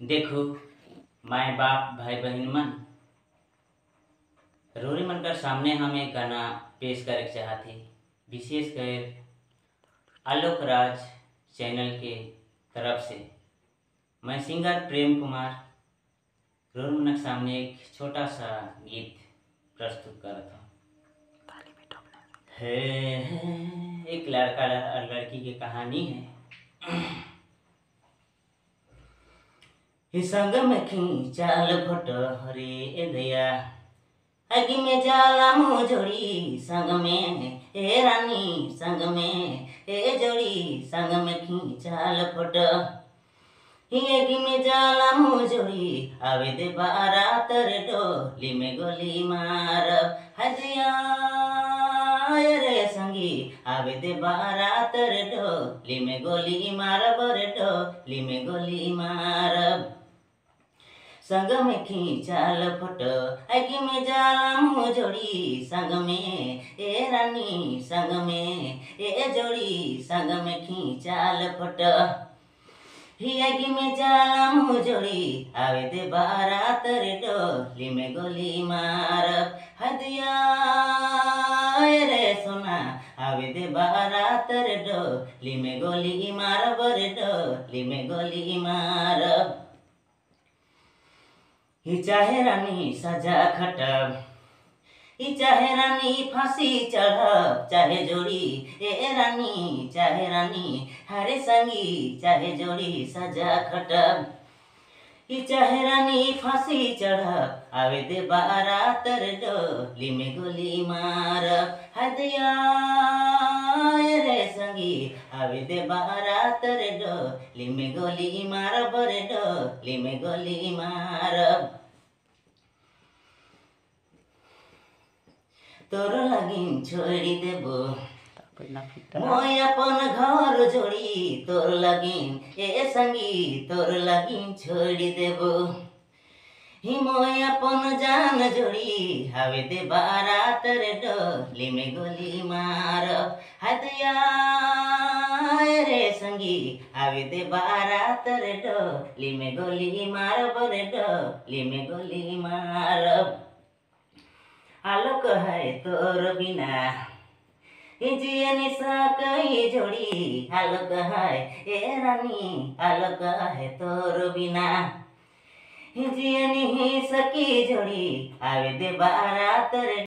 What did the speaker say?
देखो माए बाप भाई बहन मन। रोरी मन कर सामने हम एक गाना पेश करे चाहते विशेष कर आलोक राज चैनल के तरफ़ से। मैं सिंगर प्रेम कुमार रोरी मन के सामने एक छोटा सा गीत प्रस्तुत करता हूँ। है एक लड़का और लड़की की कहानी ही। संग में खींचाल फ़ोटो हरे दया। अगी में जाला मुँह जोड़ी, संग में ए रानी, संग में ए जोड़ी, संग में खींचाल फ़ोटो ही अगी में जाला मुँह जोड़ी आवे दे बारात रे डोली में गोली मारब हजिया रे संगी आवे दे बारात रे डोली में गोली मारब रे डोली में गोली मारब संग में खींचाल फ़ोटो आगे में जाला मुँह जोड़ी संग में ए रानी संग में ए जोड़ी संग में खींचाल फ़ोटो। ही आगे में जाला मुँह जोड़ी, आवे दे बारात रे डोली में गोली मार। हदिया रे सोना, आवे दे बारात रे डोली में गोली मारब रे डोली में गोली मारब चाहे रानी सजा खटब, ही चाहे रानी फांसी चढ़ब, चाहे जोड़ी ए रानी, चाहे रानी हरे संगी, चाहे जोड़ी सजा खटब। ही चाहे रानी फांसी चढ़ब आवे दे बारात रे डोली में गोली मारब। हदिया रे संगी হাবিদে রে ডো লিমে গলি মারবর ডো লিমে গলি মারব তোর লাগিন ছড়ি দেব মই আপন ঘর জড়ি তোর লাগিন এ সঙ্গী তোর লাগিন ছড়ি দেব। হিময় আপন জান জড়ি হাবে দে রে ডো লিমে গলি মারব વાનગી આવે તે બારાત રે ડોલી મે ગોલી મારબ રે ડોલી મે ગોલી મારબ આલોક હે તોર બિના જીયની સાકઈ જોડી, આલોક હે એ રાની આલોક હે તોર બિના જીયની સકી જોડી, આવે તે બારાત રે